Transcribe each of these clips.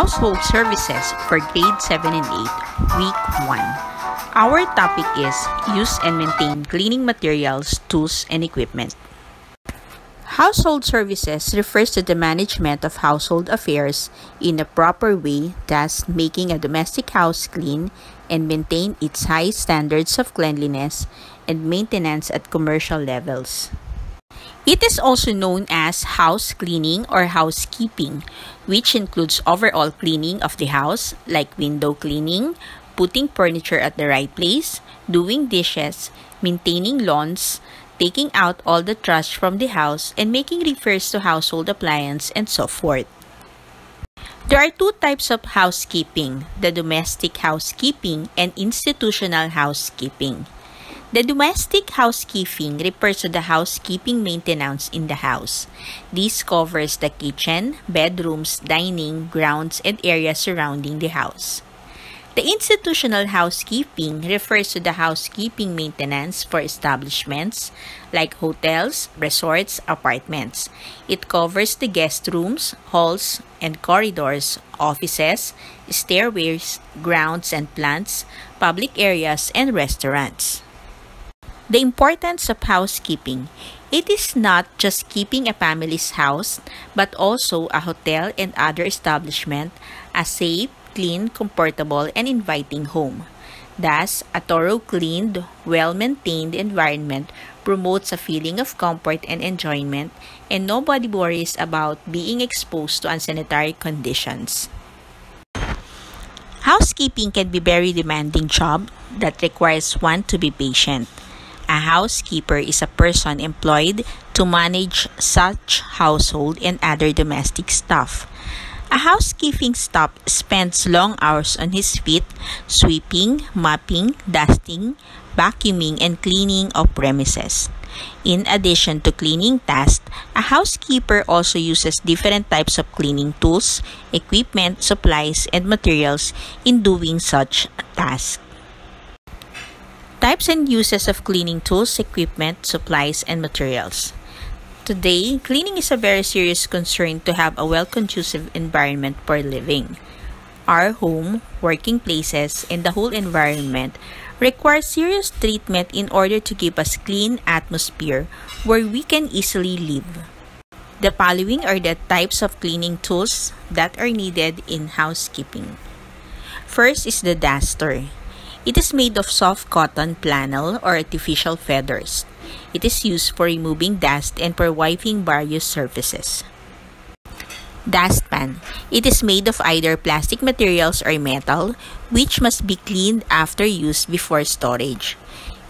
Household Services for Grade 7 and 8, Week 1. Our topic is Use and Maintain Cleaning Materials, Tools, and Equipment. Household services refers to the management of household affairs in a proper way, thus making a domestic house clean and maintain its high standards of cleanliness and maintenance at commercial levels. It is also known as house cleaning or housekeeping, which includes overall cleaning of the house, like window cleaning, putting furniture at the right place, doing dishes, maintaining lawns, taking out all the trash from the house, and making repairs to household appliances and so forth. There are two types of housekeeping the domestic housekeeping and institutional housekeeping. The domestic housekeeping refers to the housekeeping maintenance in the house. This covers the kitchen, bedrooms, dining, grounds, and areas surrounding the house. The institutional housekeeping refers to the housekeeping maintenance for establishments like hotels, resorts, apartments. It covers the guest rooms, halls, and corridors, offices, stairways, grounds and plants, public areas, and restaurants. The importance of housekeeping. It is not just keeping a family's house, but also a hotel and other establishment a safe, clean, comfortable, and inviting home. Thus, a thorough cleaned, well-maintained environment promotes a feeling of comfort and enjoyment, and nobody worries about being exposed to unsanitary conditions. Housekeeping can be very demanding job that requires one to be patient. A housekeeper is a person employed to manage such household and other domestic stuff. A housekeeping staff spends long hours on his feet sweeping, mopping, dusting, vacuuming, and cleaning of premises. In addition to cleaning tasks, a housekeeper also uses different types of cleaning tools, equipment, supplies, and materials in doing such tasks. Types and uses of cleaning tools, equipment, supplies, and materials. Today, cleaning is a very serious concern to have a well conducive environment for living. Our home, working places, and the whole environment require serious treatment in order to give us clean atmosphere where we can easily live. The following are the types of cleaning tools that are needed in housekeeping. First is the duster. It is made of soft cotton flannel or artificial feathers. It is used for removing dust and for wiping various surfaces. Dustpan. It is made of either plastic materials or metal, which must be cleaned after use before storage.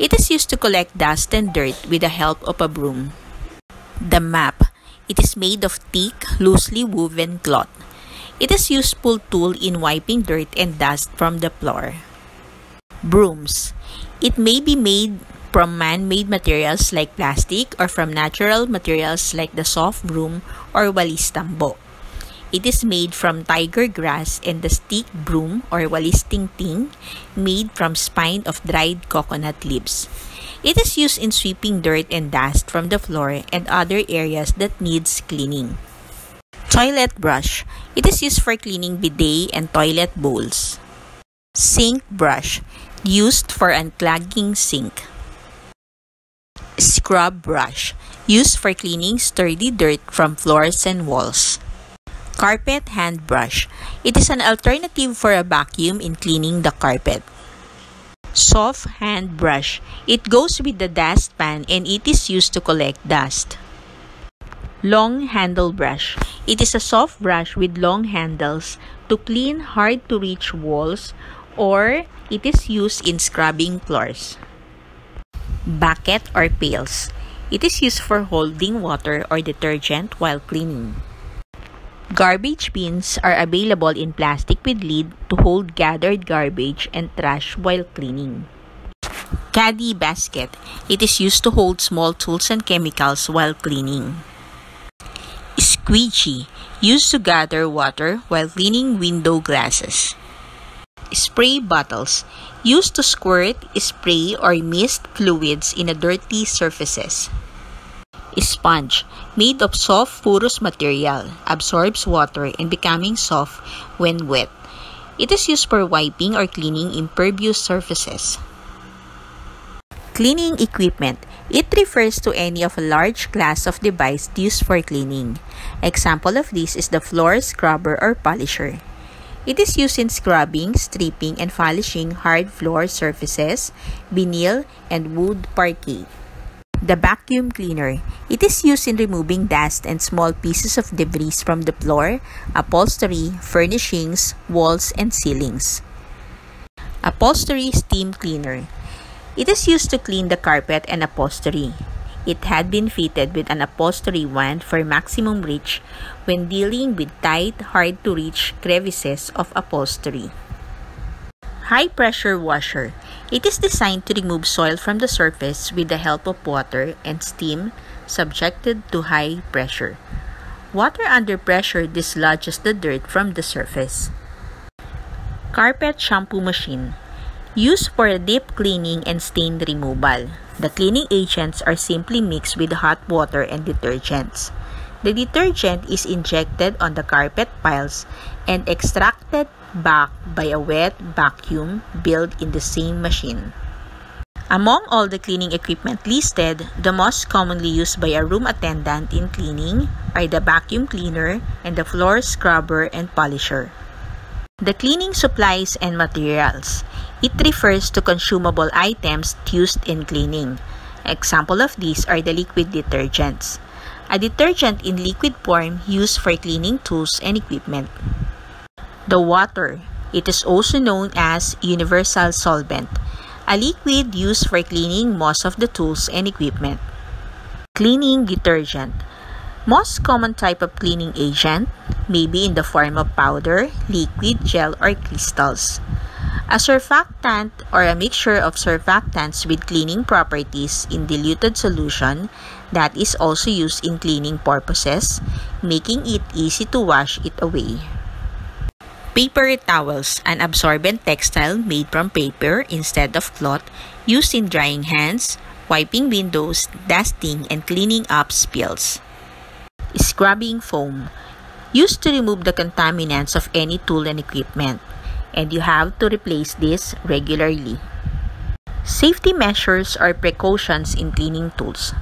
It is used to collect dust and dirt with the help of a broom. The map. It is made of thick, loosely woven cloth. It is useful tool in wiping dirt and dust from the floor. Brooms. It may be made from man-made materials like plastic or from natural materials like the soft broom or walis tambo. It is made from tiger grass and the stick broom or walis ting made from spine of dried coconut leaves. It is used in sweeping dirt and dust from the floor and other areas that needs cleaning. Toilet brush. It is used for cleaning bidet and toilet bowls. Sink brush used for unclogging sink. Scrub brush, used for cleaning sturdy dirt from floors and walls. Carpet hand brush, it is an alternative for a vacuum in cleaning the carpet. Soft hand brush, it goes with the dustpan and it is used to collect dust. Long handle brush, it is a soft brush with long handles to clean hard to reach walls or it is used in scrubbing floors. Bucket or pails. It is used for holding water or detergent while cleaning. Garbage bins are available in plastic with lid to hold gathered garbage and trash while cleaning. Caddy basket. It is used to hold small tools and chemicals while cleaning. Squeegee. Used to gather water while cleaning window glasses spray bottles used to squirt, spray, or mist fluids in a dirty surfaces. Sponge, made of soft porous material, absorbs water and becoming soft when wet. It is used for wiping or cleaning impervious surfaces. Cleaning equipment. It refers to any of a large class of device used for cleaning. Example of this is the floor scrubber or polisher. It is used in scrubbing, stripping, and polishing hard floor surfaces, vinyl, and wood parquet. The vacuum cleaner. It is used in removing dust and small pieces of debris from the floor, upholstery, furnishings, walls, and ceilings. Upholstery steam cleaner. It is used to clean the carpet and upholstery. It had been fitted with an upholstery wand for maximum reach when dealing with tight, hard-to-reach crevices of upholstery. High pressure washer. It is designed to remove soil from the surface with the help of water and steam subjected to high pressure. Water under pressure dislodges the dirt from the surface. Carpet shampoo machine. Used for deep cleaning and stain removal. The cleaning agents are simply mixed with hot water and detergents. The detergent is injected on the carpet piles and extracted back by a wet vacuum built in the same machine. Among all the cleaning equipment listed, the most commonly used by a room attendant in cleaning are the vacuum cleaner and the floor scrubber and polisher. The cleaning supplies and materials. It refers to consumable items used in cleaning. Example of these are the liquid detergents. A detergent in liquid form used for cleaning tools and equipment. The water. It is also known as universal solvent, a liquid used for cleaning most of the tools and equipment. Cleaning detergent. Most common type of cleaning agent may be in the form of powder, liquid, gel, or crystals. A surfactant or a mixture of surfactants with cleaning properties in diluted solution that is also used in cleaning purposes, making it easy to wash it away. Paper towels, an absorbent textile made from paper instead of cloth, used in drying hands, wiping windows, dusting, and cleaning up spills. Scrubbing foam, used to remove the contaminants of any tool and equipment, and you have to replace this regularly. Safety measures or precautions in cleaning tools.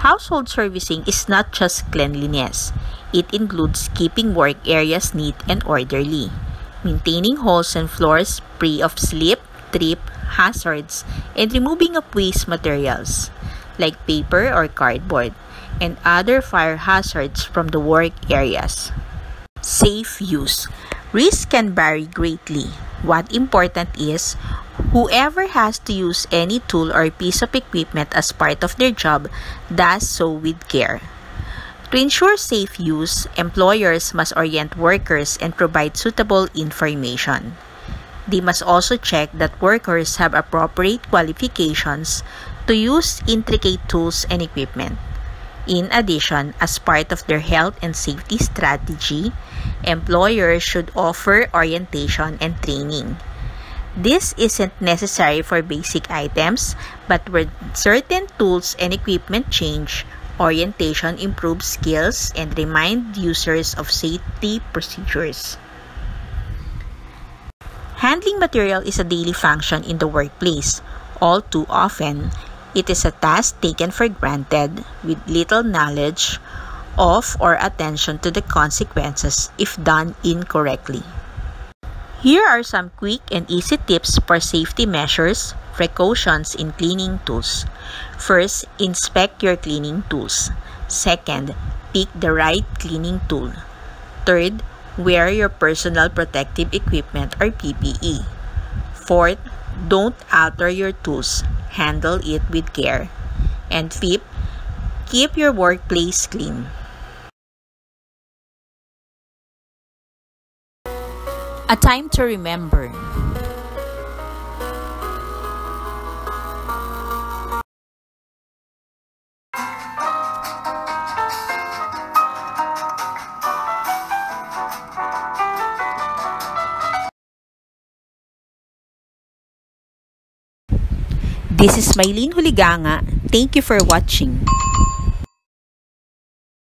Household servicing is not just cleanliness. It includes keeping work areas neat and orderly, maintaining halls and floors free of slip, trip, hazards, and removing of waste materials like paper or cardboard and other fire hazards from the work areas. Safe use. Risk can vary greatly. What important is Whoever has to use any tool or piece of equipment as part of their job does so with care. To ensure safe use, employers must orient workers and provide suitable information. They must also check that workers have appropriate qualifications to use intricate tools and equipment. In addition, as part of their health and safety strategy, employers should offer orientation and training. This isn't necessary for basic items, but when certain tools and equipment change, orientation improves skills and remind users of safety procedures. Handling material is a daily function in the workplace. All too often, it is a task taken for granted with little knowledge of or attention to the consequences if done incorrectly. Here are some quick and easy tips for safety measures, precautions in cleaning tools. First, inspect your cleaning tools. Second, pick the right cleaning tool. Third, wear your personal protective equipment or PPE. Fourth, don't alter your tools. Handle it with care. And fifth, keep your workplace clean. A time to remember. This is Mylene Huliganga. Thank you for watching.